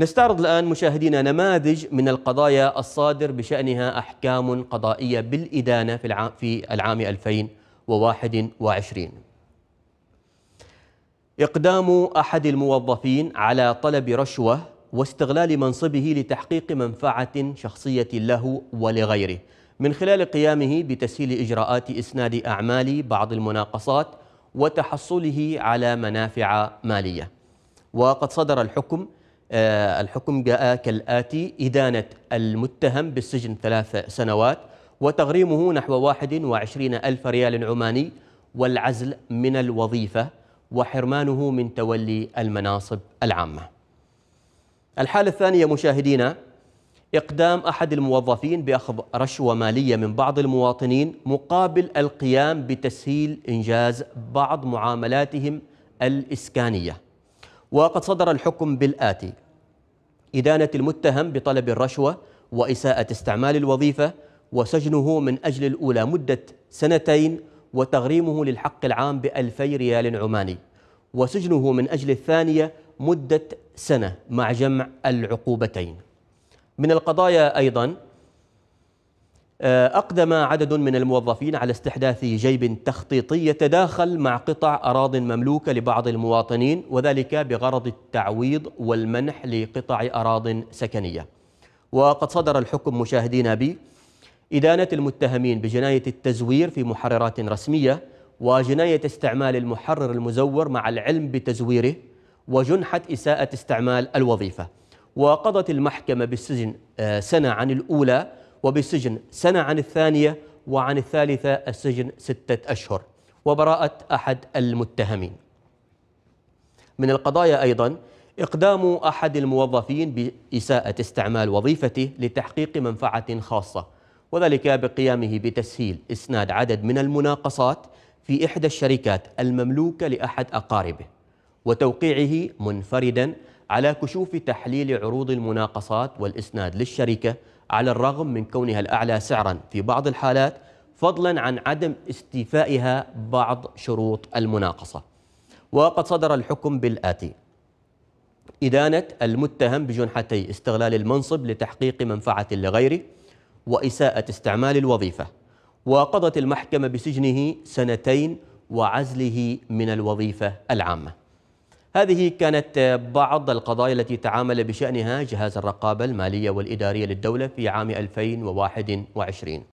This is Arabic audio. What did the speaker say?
نستعرض الآن مشاهدينا نماذج من القضايا الصادر بشأنها أحكام قضائية بالإدانة في العام, في العام 2021 إقدام أحد الموظفين على طلب رشوة واستغلال منصبه لتحقيق منفعة شخصية له ولغيره. من خلال قيامه بتسهيل إجراءات إسناد أعمال بعض المناقصات وتحصله على منافع مالية. وقد صدر الحكم الحكم جاء كالآتي إدانة المتهم بالسجن ثلاث سنوات وتغريمه نحو 21 ألف ريال عماني والعزل من الوظيفة وحرمانه من تولي المناصب العامة. الحالة الثانية مشاهدينا إقدام أحد الموظفين بأخذ رشوة مالية من بعض المواطنين مقابل القيام بتسهيل إنجاز بعض معاملاتهم الإسكانية. وقد صدر الحكم بالآتي إدانة المتهم بطلب الرشوة وإساءة استعمال الوظيفة وسجنه من أجل الأولى مدة سنتين وتغريمه للحق العام بألفي ريال عماني. وسجنه من أجل الثانية مدة سنة مع جمع العقوبتين. من القضايا أيضا أقدم عدد من الموظفين على استحداث جيب تخطيطي يتداخل مع قطع أراض مملوكة لبعض المواطنين وذلك بغرض التعويض والمنح لقطع أراض سكنية. وقد صدر الحكم مشاهدينا بي إدانة المتهمين بجناية التزوير في محررات رسمية وجناية استعمال المحرر المزور مع العلم بتزويره وجنحة إساءة استعمال الوظيفة. وقضت المحكمة بالسجن آه، سنة عن الأولى وبالسجن سنة عن الثانية وعن الثالثة السجن ستة أشهر. وبراءة أحد المتهمين. من القضايا أيضا إقدام أحد الموظفين بإساءة استعمال وظيفته لتحقيق منفعة خاصة وذلك بقيامه بتسهيل إسناد عدد من المناقصات في إحدى الشركات المملوكة لأحد أقاربه وتوقيعه منفردا على كشوف تحليل عروض المناقصات والإسناد للشركة على الرغم من كونها الأعلى سعرا في بعض الحالات فضلا عن عدم استيفائها بعض شروط المناقصة. وقد صدر الحكم بالآتي إدانة المتهم بجنحتي استغلال المنصب لتحقيق منفعة لغيره وإساءة استعمال الوظيفة وقضت المحكمة بسجنه سنتين وعزله من الوظيفة العامة. هذه كانت بعض القضايا التي تعامل بشأنها جهاز الرقابة المالية والإدارية للدولة في عام 2021